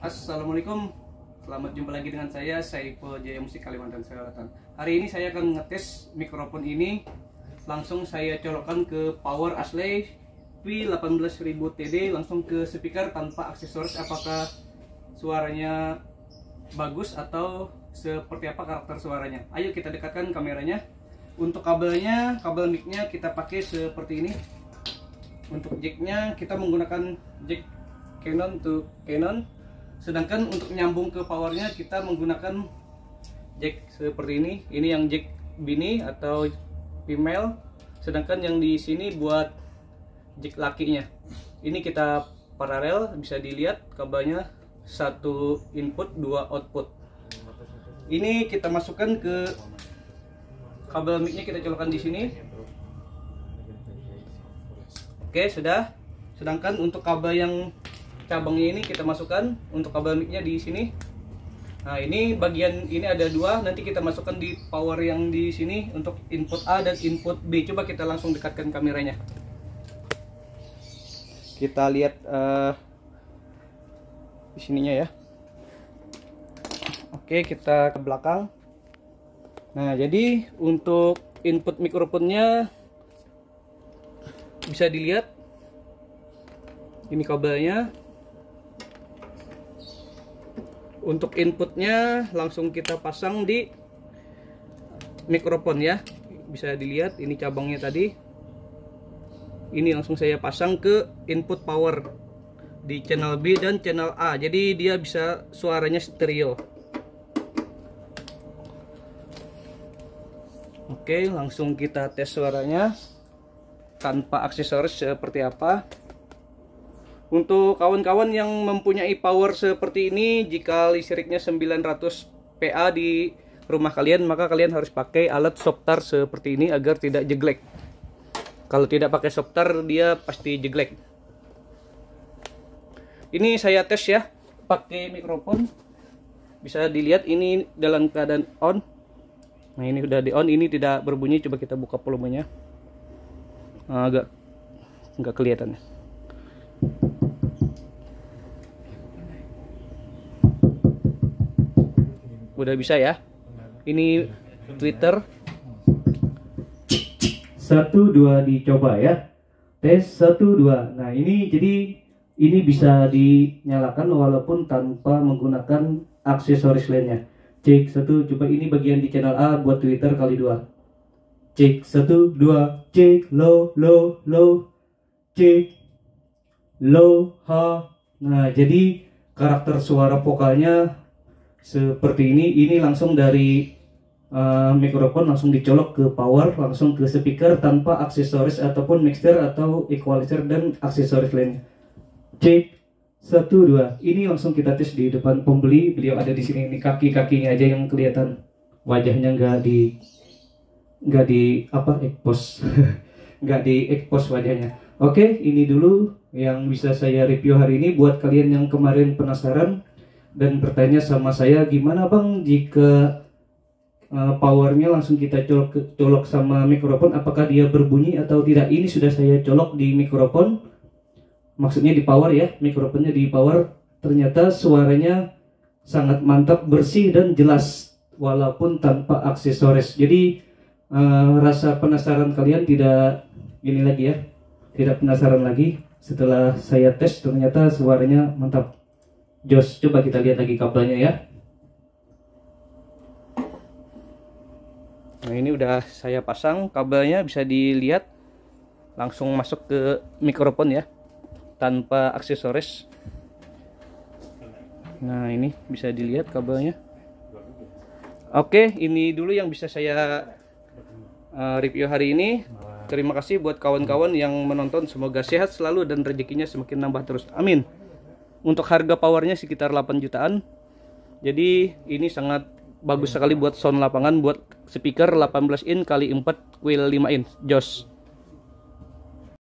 Assalamualaikum. Selamat jumpa lagi dengan saya Saiful Jaya Musik Kalimantan Selatan. Hari ini saya akan ngetes mikrofon ini. Langsung saya colokkan ke power Ashley P18000 TD Langsung ke speaker tanpa aksesoris. Apakah suaranya bagus atau seperti apa karakter suaranya? Ayo kita dekatkan kameranya. Untuk kabelnya, kabel micnya kita pakai seperti ini. Untuk jacknya kita menggunakan jack Canon to Canon sedangkan untuk nyambung ke powernya kita menggunakan jack seperti ini. Ini yang jack bini atau female. Sedangkan yang di sini buat jack lakinya. Ini kita paralel bisa dilihat kabelnya. Satu input dua output. Ini kita masukkan ke kabel micnya kita colokkan di sini. Oke sudah. Sedangkan untuk kabel yang cabangnya ini kita masukkan untuk kabel micnya di sini. Nah ini bagian ini ada dua. Nanti kita masukkan di power yang di sini untuk input A dan input B. Coba kita langsung dekatkan kameranya. Kita lihat uh, di sininya ya. Oke kita ke belakang. Nah jadi untuk input mikrofonnya bisa dilihat. Ini kabelnya untuk inputnya langsung kita pasang di mikrofon ya. Bisa dilihat ini cabangnya tadi. Ini langsung saya pasang ke input power di channel B dan channel A. Jadi dia bisa suaranya stereo. Oke langsung kita tes suaranya tanpa aksesoris seperti apa untuk kawan-kawan yang mempunyai power seperti ini, jika listriknya 900 PA di rumah kalian, maka kalian harus pakai alat softar seperti ini agar tidak jeglek. Kalau tidak pakai softar, dia pasti jeglek. Ini saya tes ya, pakai mikrofon. Bisa dilihat ini dalam keadaan on. Nah ini udah di on, ini tidak berbunyi. Coba kita buka volumenya. Nah, agak nggak kelihatan ya. Udah bisa ya? Ini Twitter. Satu dua dicoba ya. Tes satu dua. Nah ini jadi ini bisa dinyalakan walaupun tanpa menggunakan aksesoris lainnya. Cek satu coba ini bagian di channel A buat Twitter kali dua. Cek satu dua. Cek low low low cek low ha. Nah jadi karakter suara vokalnya seperti ini ini langsung dari uh, mikrofon langsung dicolok ke power langsung ke speaker tanpa aksesoris ataupun mixer atau equalizer dan aksesoris lainnya. Cek satu dua. Ini langsung kita tes di depan pembeli. Beliau ada di sini ini kaki kakinya aja yang kelihatan. Wajahnya nggak di nggak di apa expose. Nggak di expose wajahnya. Oke ini dulu yang bisa saya review hari ini. Buat kalian yang kemarin penasaran dan bertanya sama saya gimana bang jika uh, powernya langsung kita colok colok sama mikrofon apakah dia berbunyi atau tidak? Ini sudah saya colok di mikrofon. Maksudnya di power ya mikrofonnya di power. Ternyata suaranya sangat mantap bersih dan jelas walaupun tanpa aksesoris. Jadi uh, rasa penasaran kalian tidak ini lagi ya tidak penasaran lagi. Setelah saya tes ternyata suaranya mantap Jos, coba kita lihat lagi kabelnya ya. Nah ini udah saya pasang kabelnya bisa dilihat langsung masuk ke mikrofon ya tanpa aksesoris. Nah ini bisa dilihat kabelnya. Oke ini dulu yang bisa saya uh, review hari ini. Terima kasih buat kawan-kawan yang menonton. Semoga sehat selalu dan rezekinya semakin nambah terus. Amin untuk harga powernya sekitar 8 jutaan. Jadi ini sangat bagus sekali buat sound lapangan buat speaker 18 in kali 4 wheel 5 in jos